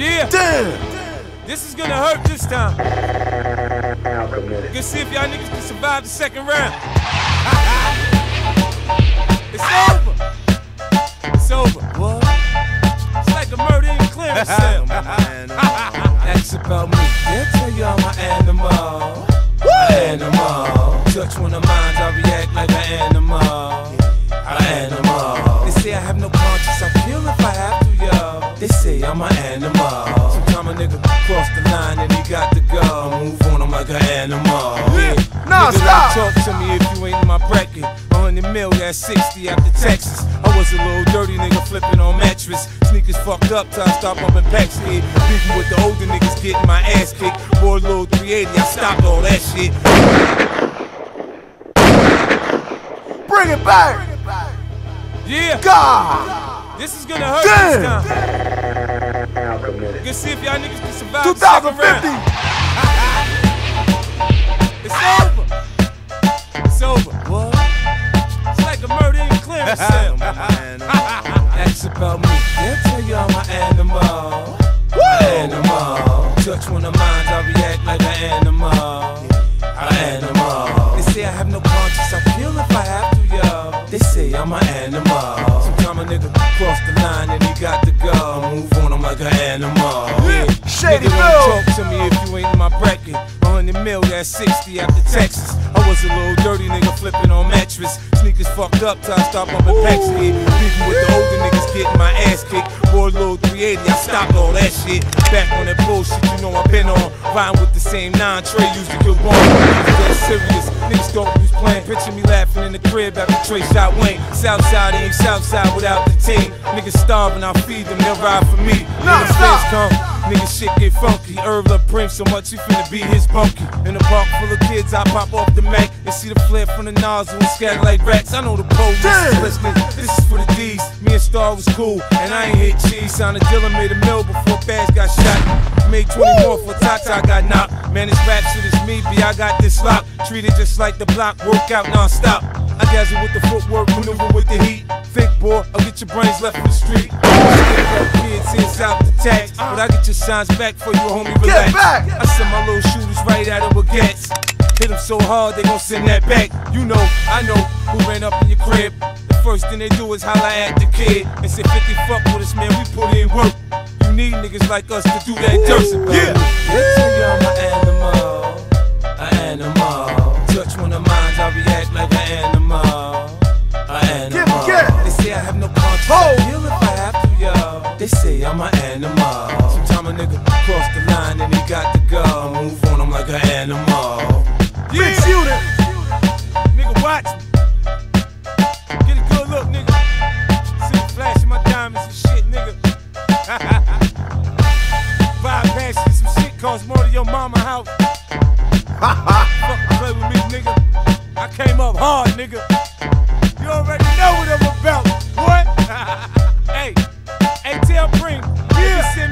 Yeah. Damn. This is gonna hurt this time. Let's see if y'all niggas can survive the second round. it's over. It's over. What? It's like a murder in clearance cell. That's about me. They'll tell you I'm an animal. An animal. Touch one of mine, I react like an animal. An animal. They say I have no conscience, I kill if I have to, yo. They say I'm an animal. Sometimes a nigga cross the line and he got to go. Move on, I'm like an animal. Yeah. Nah, Nigga, stop. don't talk to me if you ain't in my bracket. 100 mil, that's 60 after Texas. I was a little dirty nigga flipping on mattress. Sneakers fucked up till I start bumping packs here. Beefing with the older niggas getting my ass kicked. Boy, little 380, I stopped all that shit. Bring it back. Yeah, God. this is gonna hurt Damn. this time. Now committed. Let's see if y'all niggas can survive 2050. It's over. It's over. What? It's like a murder in clearance cell. That's about me. They'll tell you I'm an animal. An animal. Touch one of mine, I react like an animal. An animal. They say I have no conscience, I kill if I have to, yo. They say I'm an animal. Sometimes a nigga cross the line and he got to Nigga, don't talk to me if you ain't in my bracket. 100 mil, that's 60 after Texas. I was a little dirty nigga flipping on mattress. Sneakers fucked up till I start bumping packs here. Beefing with the older niggas getting my ass kicked. Boy, little 380, I stopped all that shit. Back on that bullshit, you know I've been on. Riding with the same nine tray used to kill bomb. Dead serious, niggas don't use playing. Picture me laughing in the crib after Trey shot Wayne. Southside ain't Southside without the team. Niggas starving, I feed them, they'll ride for me. Nah, the come, Nigga shit get funky. Herb up Prince so much he finna be his bunkie. In a park full of kids, I pop off the Mac and see the flare from the nozzle and scatter like rats. I know the police is listening. This is for the D's. Me and Star was cool, and I ain't hit cheese. Sounded Dylan made a mill before Bass got shot. Made 20 more for Tata got knocked. Man, this rap shit is me, B. I got this lock. Treated just like the block, work out non-stop. I dazzle with the footwork, maneuver with the heat. Think, boy, I'll get your brains left in the street. Kids inside the tax, uh. but I get your signs back for you, homie. Relax. back. I send my little shooters right out of baguettes. Hit them so hard they gon' send that back. You know, I know who ran up in your crib. The first thing they do is holla at the kid and say 50 fuck with us, man. We put in work. You need niggas like us to do that dirt. Yeah. They nigga cross the line and he got to go. Move on, I'm like an animal. Big unit. Nigga, watch me. Get a good look, nigga. See me flashing my diamonds and shit, nigga. Bypass you, some shit costs more than your mama house. Fucking play with me, nigga. I came up hard, nigga. You already know what I'm about. What? hey, hey, tell Pring, if